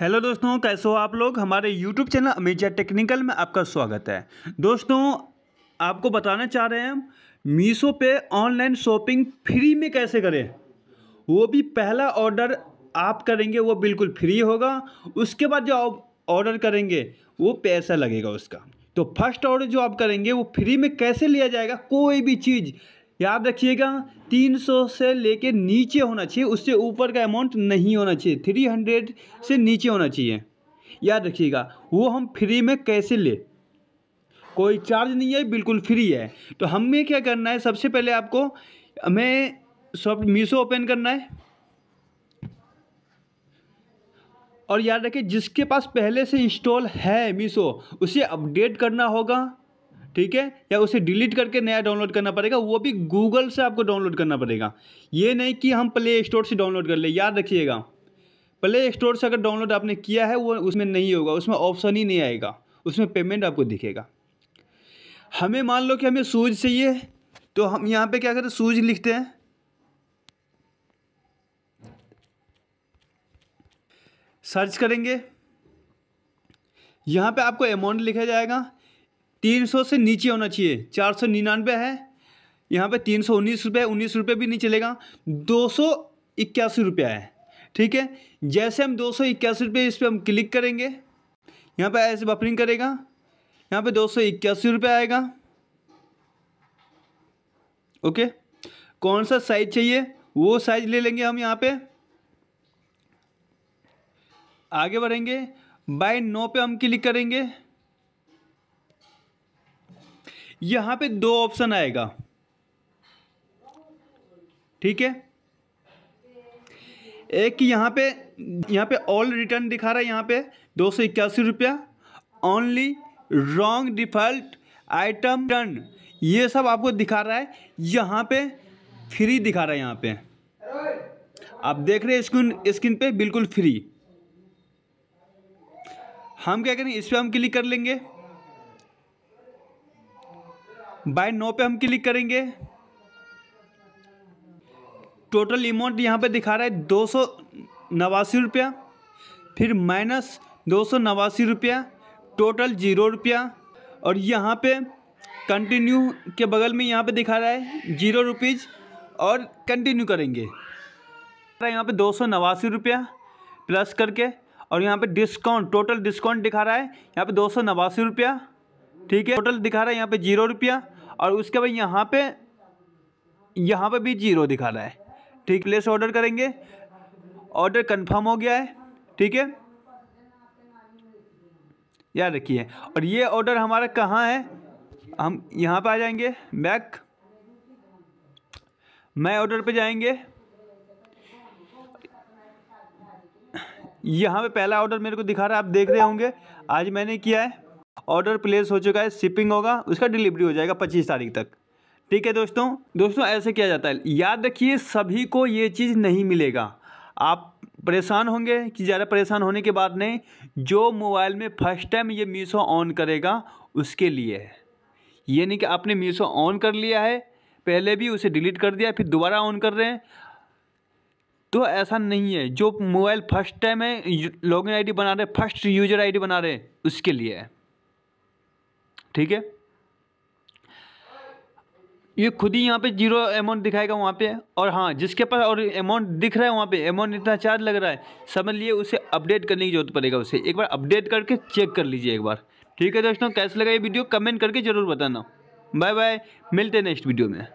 Hello दोस्तों, कैसे हो आप लोग? हमारे यूट्यूब चैनल अमेजा टेक्निकल में आपका स्वागत है। दोस्तों, आपको बताना चाह रहे हैं, मीशो पे ऑनलाइन शॉपिंग फ्री में कैसे करें? वो भी पहला ऑर्डर आप करेंगे, वो बिल्कुल फ्री होगा। उसके बाद जो आप ऑर्डर करेंगे, वो पैसा लगेगा उसका। तो फ़र्स्ट ऑर्डर जो आप करेंगे, वो फ्री में कैसे लिया जाएगा? कोई भी चीज़ याद रखिएगा, तीन सौ से लेके नीचे होना चाहिए, उससे ऊपर का अमाउंट नहीं होना चाहिए थ्री हंड्रेड से नीचे होना चाहिए। याद रखिएगा, वो हम फ्री में कैसे ले? कोई चार्ज नहीं है, बिल्कुल फ्री है। तो हमें क्या करना है, सबसे पहले आपको, हमें शॉप मीशो ओपन करना है। और याद रखिए, जिसके पास पहले से इंस्टॉल है मीशो उसे अपडेट करना होगा। ठीक है? या उसे डिलीट करके नया डाउनलोड करना पड़ेगा, वो भी गूगल से आपको डाउनलोड करना पड़ेगा। ये नहीं कि हम प्ले स्टोर से डाउनलोड कर ले, याद रखिएगा। प्ले स्टोर से अगर डाउनलोड आपने किया है, वो उसमें नहीं होगा, उसमें ऑप्शन ही नहीं आएगा, उसमें पेमेंट आपको दिखेगा। हमें मान लो कि हमें सूज चाहिए तो हम यहाँ पे क्या करते हैं सूज लिखते हैं। सर्च करेंगे। यहाँ पे आपको अमाउंट लिखा जाएगा। तीन सौ से नीचे होना चाहिए। चार सौ निन्यानवे है। यहाँ पे तीन सौ उन्नीस रुपये उन्नीस रुपये भी नहीं चलेगा। दो सौ इक्यासी रुपया है। ठीक है? जैसे हम दो सौ इक्यासी रुपये इस पर हम क्लिक करेंगे, यहाँ पे ऐसे बफरिंग करेगा। यहाँ पे दो सौ इक्यासी रुपये आएगा। ओके? कौन सा साइज़ चाहिए? वो साइज़ ले लेंगे हम यहाँ पे। आगे बढ़ेंगे। बाय नो पे हम क्लिक करेंगे। यहाँ पे दो ऑप्शन आएगा। ठीक है? एक यहाँ पे यहाँ पे ऑल रिटर्न दिखा रहा है यहाँ पे, दो सौ इक्यासी रुपया। Only wrong default item turn ये सब आपको दिखा रहा है, यहाँ पे फ्री दिखा रहा है यहाँ पे। आप देख रहे हैं स्क्रीन स्क्रीन पे बिल्कुल फ्री हम क्या करेंगे इस पर हम क्लिक कर लेंगे। बाय नो पे हम क्लिक करेंगे। टोटल अमाउंट यहाँ पे दिखा रहा है दो सौ नवासी रुपया, फिर माइनस दो सौ नवासी रुपया टोटल ज़ीरो रुपया, और यहाँ पे कंटिन्यू के बगल में यहाँ पे दिखा रहा है ज़ीरो रुपीज़ और कंटिन्यू करेंगे। यहाँ पे दो सौ नवासी रुपया प्लस करके, और यहाँ पे डिस्काउंट टोटल डिस्काउंट दिखा रहा है, यहाँ पे दो सौ नवासी रुपया, ठीक है? टोटल दिखा रहा है यहाँ पे ज़ीरो रुपया और उसके बाद यहाँ पे यहाँ पे भी ज़ीरो दिखा रहा है। ठीक प्लेस ऑर्डर करेंगे। ऑर्डर कंफर्म हो गया है। ठीक है? याद रखिए। और ये ऑर्डर हमारा कहाँ है? हम यहाँ पे आ जाएँगे। बैक मैं ऑर्डर पे जाएँगे। यहाँ पे पहला ऑर्डर मेरे को दिखा रहा है, आप देख रहे होंगे। आज मैंने किया है। ऑर्डर प्लेस हो चुका है, शिपिंग होगा, उसका डिलीवरी हो जाएगा पच्चीस तारीख तक। ठीक है दोस्तों? दोस्तों, ऐसे किया जाता है। याद रखिए, सभी को ये चीज़ नहीं मिलेगा। आप परेशान होंगे कि ज़्यादा परेशान होने के बाद नहीं, जो मोबाइल में फ़र्स्ट टाइम ये मीशो ऑन करेगा, उसके लिए। है ये नहीं कि आपने मीशो ऑन कर लिया है, पहले भी उसे डिलीट कर दिया, फिर दोबारा ऑन कर रहे हैं। तो ऐसा नहीं है। जो मोबाइल फ़र्स्ट टाइम है लॉगिन आईडी बना रहे फ़र्स्ट यूज़र आईडी बना रहे उसके लिए। है ठीक है? ये खुद ही यहाँ पे ज़ीरो अमाउंट दिखाएगा वहाँ पे, और हाँ जिसके पास और अमाउंट दिख रहा है वहाँ पे अमाउंट इतना चार्ज लग रहा है, समझ लिए उसे अपडेट करने की ज़रूरत पड़ेगा उसे। एक बार अपडेट करके चेक कर लीजिए एक बार। ठीक है दोस्तों, कैसे लगा ये वीडियो कमेंट करके ज़रूर बताना। बाय बाय मिलते हैं नेक्स्ट वीडियो में।